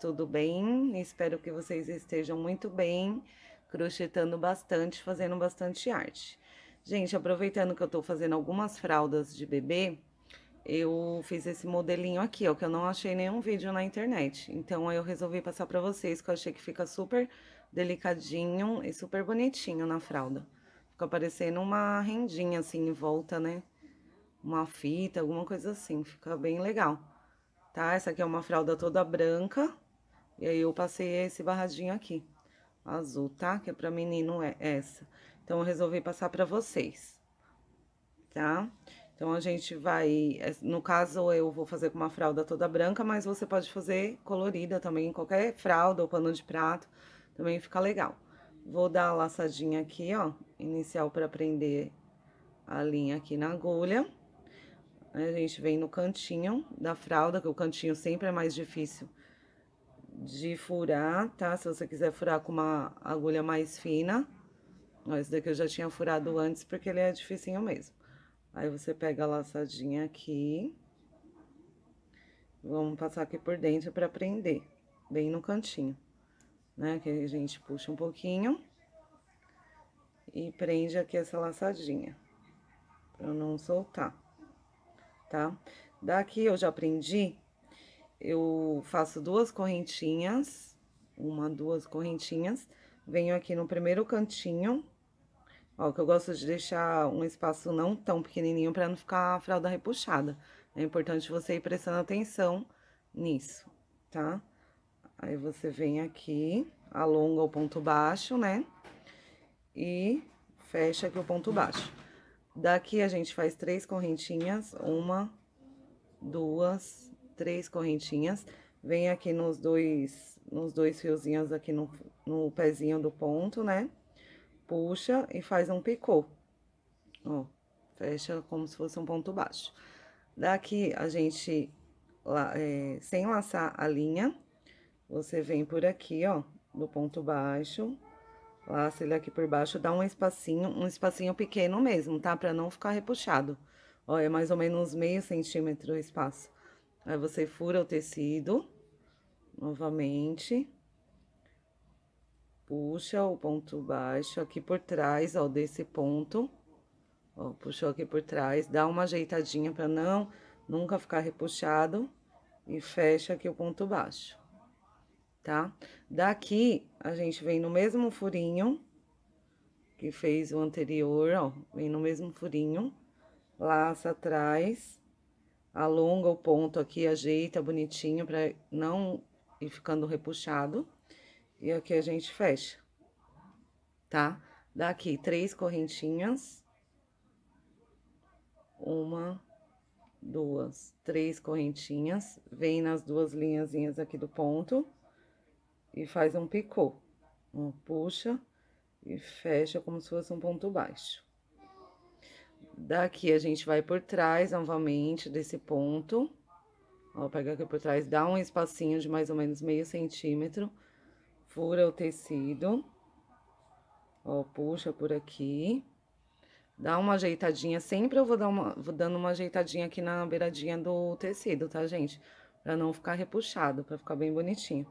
tudo bem? Espero que vocês estejam muito bem, crochetando bastante, fazendo bastante arte. Gente, aproveitando que eu tô fazendo algumas fraldas de bebê, eu fiz esse modelinho aqui, ó, que eu não achei nenhum vídeo na internet. Então, eu resolvi passar pra vocês, que eu achei que fica super delicadinho e super bonitinho na fralda. Fica parecendo uma rendinha, assim, em volta, né? Uma fita, alguma coisa assim, fica bem legal tá? Essa aqui é uma fralda toda branca. E aí, eu passei esse barradinho aqui, azul, tá? Que é pra menino é essa. Então, eu resolvi passar pra vocês, tá? Então, a gente vai... É, no caso, eu vou fazer com uma fralda toda branca, mas você pode fazer colorida também, qualquer fralda ou pano de prato, também fica legal. Vou dar a laçadinha aqui, ó, inicial pra prender a linha aqui na agulha. A gente vem no cantinho da fralda, que o cantinho sempre é mais difícil de furar, tá? Se você quiser furar com uma agulha mais fina. Ó, esse daqui eu já tinha furado antes, porque ele é dificinho mesmo. Aí, você pega a laçadinha aqui. Vamos passar aqui por dentro pra prender, bem no cantinho, né? Que a gente puxa um pouquinho. E prende aqui essa laçadinha, pra não soltar tá? Daqui eu já aprendi, eu faço duas correntinhas, uma, duas correntinhas, venho aqui no primeiro cantinho, ó, que eu gosto de deixar um espaço não tão pequenininho pra não ficar a fralda repuxada. É importante você ir prestando atenção nisso, tá? Aí, você vem aqui, alonga o ponto baixo, né? E fecha aqui o ponto baixo. Daqui a gente faz três correntinhas, uma, duas, três correntinhas. Vem aqui nos dois, nos dois fiozinhos aqui no, no pezinho do ponto, né? Puxa e faz um picô. Ó, fecha como se fosse um ponto baixo. Daqui a gente, é, sem laçar a linha, você vem por aqui, ó, do ponto baixo, Laça ele aqui por baixo, dá um espacinho, um espacinho pequeno mesmo, tá? Pra não ficar repuxado. Ó, é mais ou menos meio centímetro o espaço. Aí, você fura o tecido, novamente. Puxa o ponto baixo aqui por trás, ó, desse ponto. Ó, puxou aqui por trás, dá uma ajeitadinha pra não, nunca ficar repuxado. E fecha aqui o ponto baixo tá? Daqui, a gente vem no mesmo furinho que fez o anterior, ó, vem no mesmo furinho, laça atrás, alonga o ponto aqui, ajeita bonitinho pra não ir ficando repuxado. E aqui a gente fecha, tá? Daqui, três correntinhas. Uma, duas, três correntinhas. Vem nas duas linhazinhas aqui do ponto e faz um picô. Puxa e fecha como se fosse um ponto baixo. Daqui a gente vai por trás novamente desse ponto. Ó, pega aqui por trás, dá um espacinho de mais ou menos meio centímetro. Fura o tecido. Ó, puxa por aqui. Dá uma ajeitadinha, sempre eu vou, dar uma, vou dando uma ajeitadinha aqui na beiradinha do tecido, tá, gente? Pra não ficar repuxado, pra ficar bem bonitinho.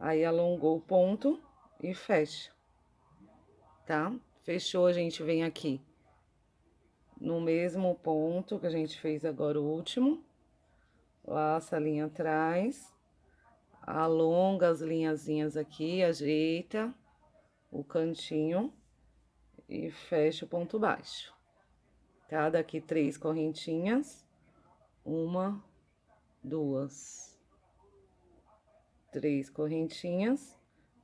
Aí, alongou o ponto e fecha, tá? Fechou, a gente vem aqui no mesmo ponto que a gente fez agora o último. Laça a linha atrás, alonga as linhazinhas aqui, ajeita o cantinho e fecha o ponto baixo. Tá? Daqui três correntinhas, uma, duas três correntinhas,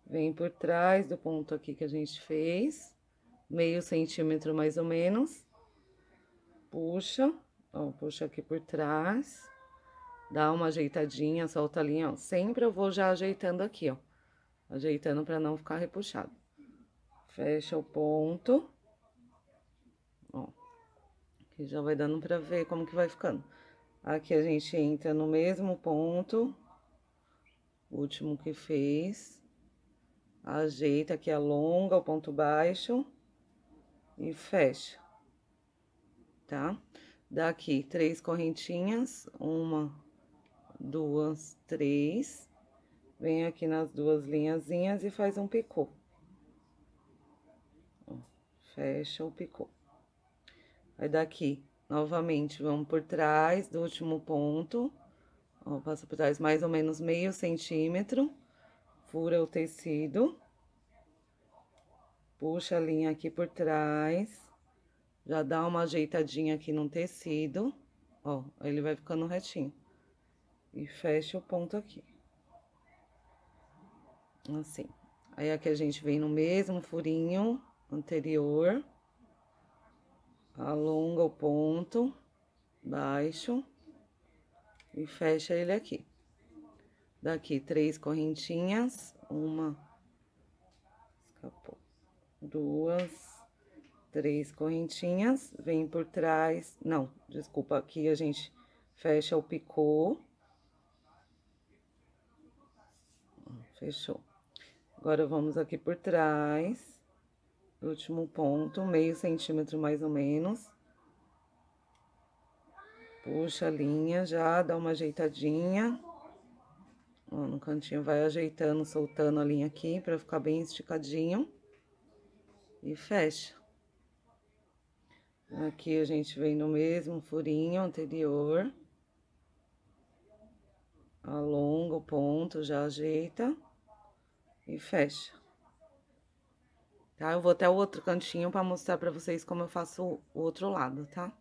vem por trás do ponto aqui que a gente fez, meio centímetro mais ou menos, puxa, ó, puxa aqui por trás, dá uma ajeitadinha, solta a linha, ó, sempre eu vou já ajeitando aqui, ó, ajeitando pra não ficar repuxado. Fecha o ponto, ó, aqui já vai dando pra ver como que vai ficando. Aqui a gente entra no mesmo ponto, último que fez. Ajeita aqui, alonga o ponto baixo e fecha, tá? Daqui, três correntinhas, uma, duas, três. Vem aqui nas duas linhazinhas e faz um picô. Ó, fecha o picô. Aí, daqui, novamente, vamos por trás do último ponto. Ó, passa por trás mais ou menos meio centímetro. Fura o tecido. Puxa a linha aqui por trás. Já dá uma ajeitadinha aqui no tecido. Ó, ele vai ficando retinho. E fecha o ponto aqui. Assim. Aí, aqui a gente vem no mesmo furinho anterior. Alonga o ponto. Baixo. E fecha ele aqui. Daqui, três correntinhas. Uma. Escapou. Duas três correntinhas, vem por trás, não, desculpa, aqui a gente fecha o picô. Fechou. Agora, vamos aqui por trás, último ponto, meio centímetro mais ou menos. Puxa a linha já, dá uma ajeitadinha. Ó, no cantinho vai ajeitando, soltando a linha aqui, pra ficar bem esticadinho. E fecha. Aqui a gente vem no mesmo furinho anterior. Alonga o ponto, já ajeita e fecha. Tá? Eu vou até o outro cantinho pra mostrar pra vocês como eu faço o outro lado, tá?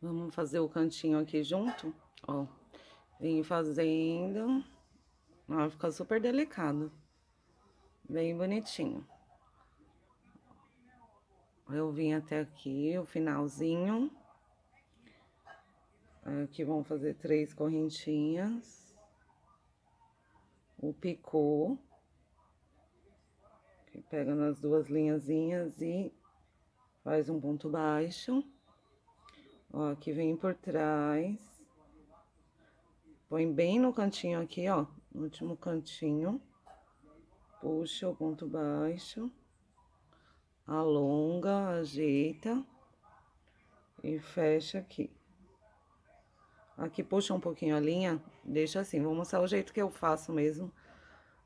Vamos fazer o cantinho aqui junto, ó. Vem fazendo... Ó, fica super delicado. Bem bonitinho. Eu vim até aqui, o finalzinho. Aqui vão fazer três correntinhas. O picô. Que pega nas duas linhazinhas e faz um ponto baixo. Ó, aqui vem por trás. Põe bem no cantinho aqui, ó no último cantinho, puxa o ponto baixo, alonga, ajeita e fecha aqui. Aqui puxa um pouquinho a linha, deixa assim, vou mostrar o jeito que eu faço mesmo,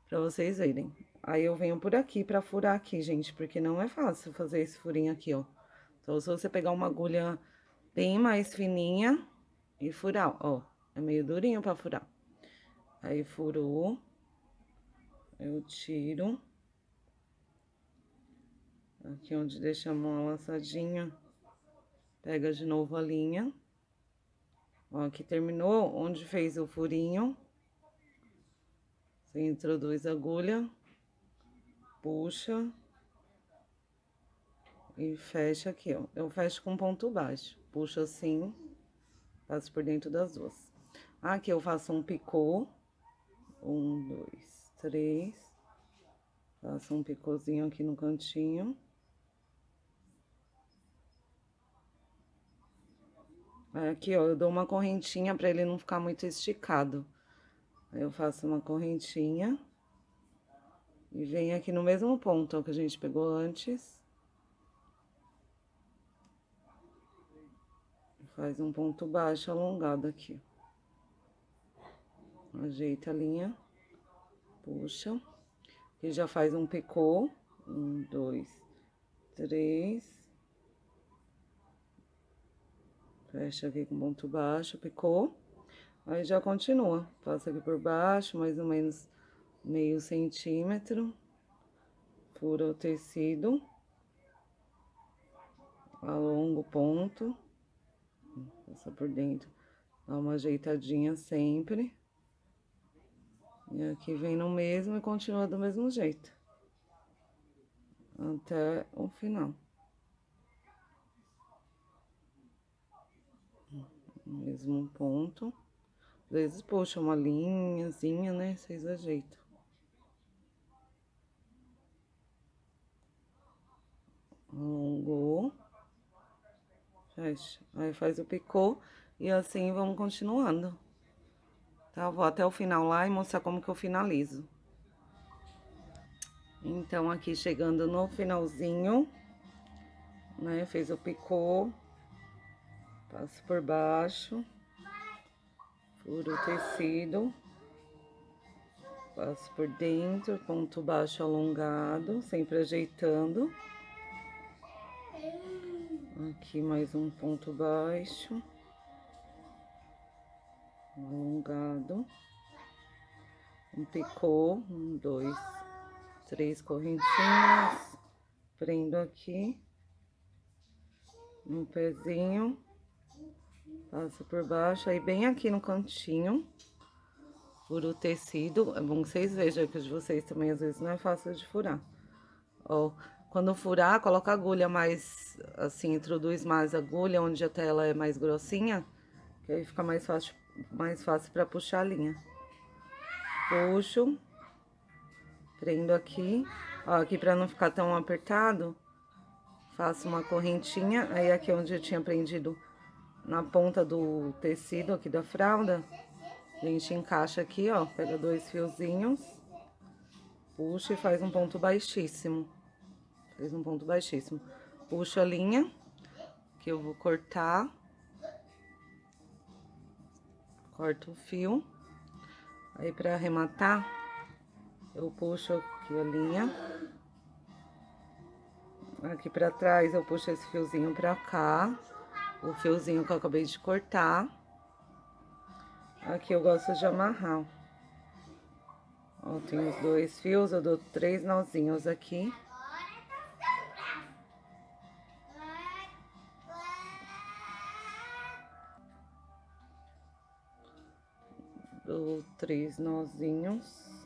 pra vocês verem. Aí, eu venho por aqui pra furar aqui, gente, porque não é fácil fazer esse furinho aqui, ó. Então, se você pegar uma agulha bem mais fininha e furar, ó, é meio durinho pra furar. Aí, furou. Eu tiro. Aqui onde deixamos a laçadinha, pega de novo a linha. Ó, aqui terminou, onde fez o furinho. Você introduz a agulha, puxa e fecha aqui, ó. Eu fecho com ponto baixo, puxo assim, passo por dentro das duas. Aqui eu faço um picô. Três. Faço um picôzinho aqui no cantinho. Aqui, ó, eu dou uma correntinha pra ele não ficar muito esticado. Eu faço uma correntinha. E venho aqui no mesmo ponto, ó, que a gente pegou antes. Faz um ponto baixo alongado aqui. Ajeita a linha, puxa. E já faz um picô. Um, dois, três. Fecha aqui com ponto baixo, picou. Aí já continua. Passa aqui por baixo, mais ou menos meio centímetro. Fura o tecido. Alonga o ponto. Passa por dentro. Dá uma ajeitadinha sempre. E aqui vem no mesmo e continua do mesmo jeito. Até o final. Mesmo ponto. Às vezes, puxa uma linhazinha, né? Vocês ajeitam. Alongou. Fecha. Aí faz o picô e assim vamos continuando. Tá? vou até o final lá e mostrar como que eu finalizo. Então, aqui chegando no finalzinho, né? Fez o picô. Passo por baixo. Furo o tecido. Passo por dentro, ponto baixo alongado, sempre ajeitando. Aqui mais um ponto baixo. Alongado. Um picô, um, dois, três correntinhas. Prendo aqui. Um pezinho. Passo por baixo, aí bem aqui no cantinho furo o tecido. É bom que vocês vejam que de vocês também às vezes não é fácil de furar. Ó, quando furar, coloca a agulha mais, assim, introduz mais a agulha onde a tela é mais grossinha, que aí fica mais fácil, mais fácil pra puxar a linha. Puxo, prendo aqui, ó, aqui pra não ficar tão apertado, faço uma correntinha, aí aqui onde eu tinha prendido na ponta do tecido aqui da fralda, a gente encaixa aqui, ó, pega dois fiozinhos, puxa e faz um ponto baixíssimo. Fez um ponto baixíssimo. Puxa a linha, que eu vou cortar. Corto o fio. Aí, pra arrematar, eu puxo aqui a linha. Aqui pra trás, eu puxo esse fiozinho pra cá. O fiozinho que eu acabei de cortar. Aqui eu gosto de amarrar. Ó, tem os dois fios, eu dou três nozinhos aqui. Dou três nozinhos.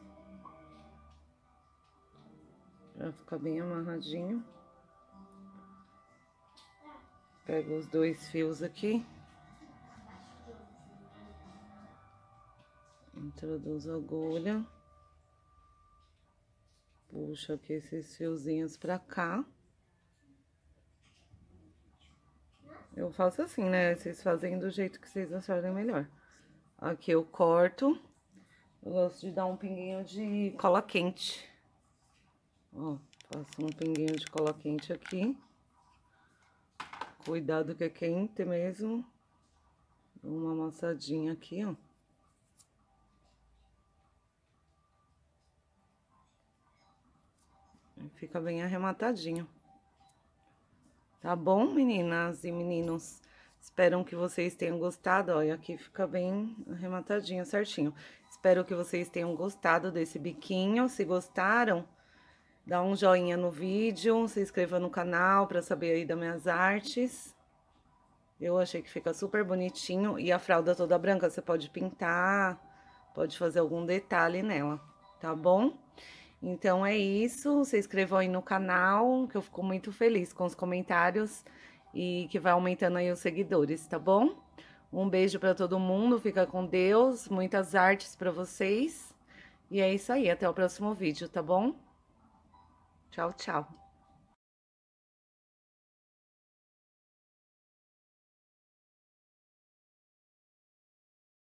Pra ficar bem amarradinho. Pego os dois fios aqui. Introduzo a agulha. Puxo aqui esses fiozinhos pra cá. Eu faço assim, né? Vocês fazem do jeito que vocês acharem melhor. Aqui eu corto. Eu gosto de dar um pinguinho de cola quente. Ó, faço um pinguinho de cola quente aqui. Cuidado que é quente mesmo. Uma amassadinha aqui, ó. Fica bem arrematadinho. Tá bom, meninas e meninos? Espero que vocês tenham gostado. Olha, aqui fica bem arrematadinho, certinho. Espero que vocês tenham gostado desse biquinho. Se gostaram, dá um joinha no vídeo, se inscreva no canal para saber aí das minhas artes. Eu achei que fica super bonitinho. E a fralda toda branca, você pode pintar, pode fazer algum detalhe nela, tá bom? Então é isso, se inscrevam aí no canal, que eu fico muito feliz com os comentários e que vai aumentando aí os seguidores, tá bom? Um beijo para todo mundo, fica com Deus, muitas artes para vocês. E é isso aí, até o próximo vídeo, tá bom? Tchau, tchau.